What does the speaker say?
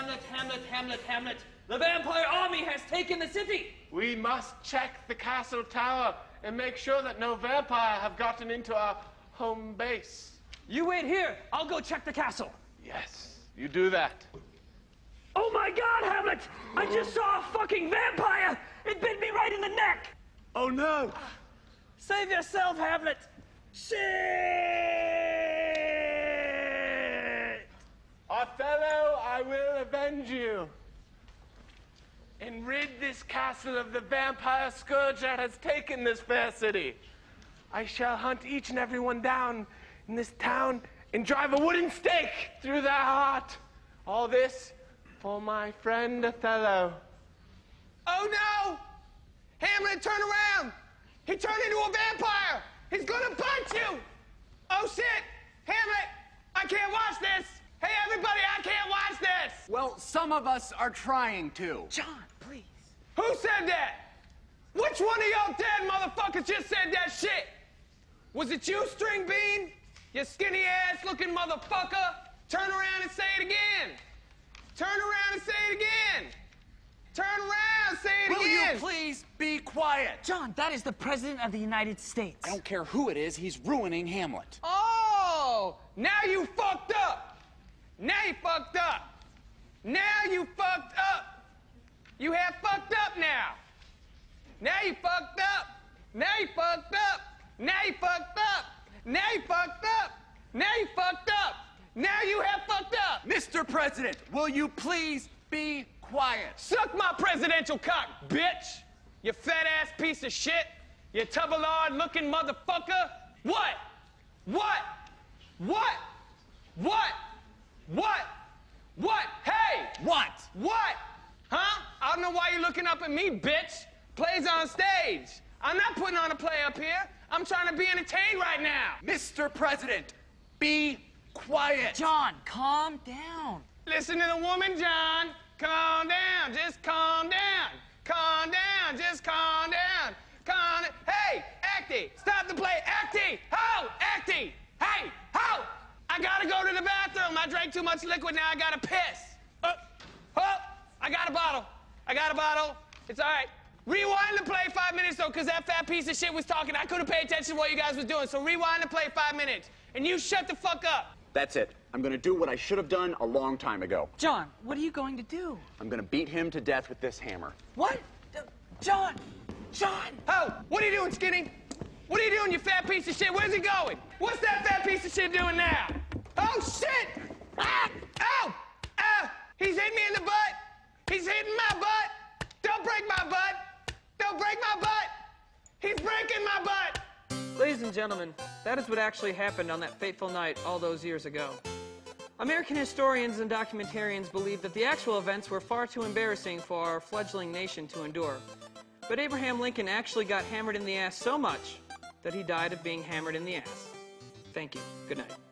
Hamlet, Hamlet, Hamlet, Hamlet. The vampire army has taken the city. We must check the castle tower and make sure that no vampire have gotten into our home base. You wait here. I'll go check the castle. Yes, you do that. Oh my god, Hamlet! I just saw a fucking vampire! It bit me right in the neck! Oh no! Save yourself, Hamlet! Shit! Othello, I will avenge you and rid this castle of the vampire scourge that has taken this fair city. I shall hunt each and every one down in this town and drive a wooden stake through their heart. All this for my friend Othello. Oh no! Hamlet, turn around! He turned into a vampire! He's gonna bite you! Oh shit! Some of us are trying to. John, please. Who said that? Which one of y'all dead motherfuckers just said that shit? Was it you, String Bean? You skinny ass looking motherfucker? Turn around and say it again! Turn around and say it again! Turn around, say it Will again! Will you please be quiet? John, that is the President of the United States. I don't care who it is, he's ruining Hamlet. Oh, now you fucked up. Now you fucked up. Now you fucked up. You have fucked up now. Now you fucked up. Now you fucked up. Now you fucked up. Now you fucked up. Now you fucked up. Now you have fucked up. Mr. President, will you please be quiet? Suck my presidential cock, bitch! You fat ass piece of shit! You tubbalard looking motherfucker! What? What? What? What? What? Hey! What? What? Huh? I don't know why you're looking up at me, bitch! Plays on stage! I'm not putting on a play up here! I'm trying to be entertained right now! Mr. President, be quiet. John, calm down. Listen to the woman, John. Calm down. Just calm down. Calm down. Just calm down. Calm. Hey, Acty, stop the play. Acty, ho, Acty. Hey, ho. I gotta go to the bathroom. I drank too much liquid. Now I gotta piss. Uh, oh, I got a bottle. I got a bottle. It's all right. Rewind the play five minutes though, because that fat piece of shit was talking. I couldn't pay attention to what you guys was doing. So rewind the play five minutes. And you shut the fuck up. That's it. I'm gonna do what I should have done a long time ago. John, what are you going to do? I'm gonna beat him to death with this hammer. What? John! John! Ho! What are you doing, Skinny? What are you doing, you fat piece of shit? Where's he going? What's that fat piece of shit doing now? Oh, shit! Ah! Ow! Ow! He's hitting me in the butt! He's hitting my butt! And gentlemen, that is what actually happened on that fateful night all those years ago. American historians and documentarians believe that the actual events were far too embarrassing for our fledgling nation to endure. But Abraham Lincoln actually got hammered in the ass so much that he died of being hammered in the ass. Thank you. Good night.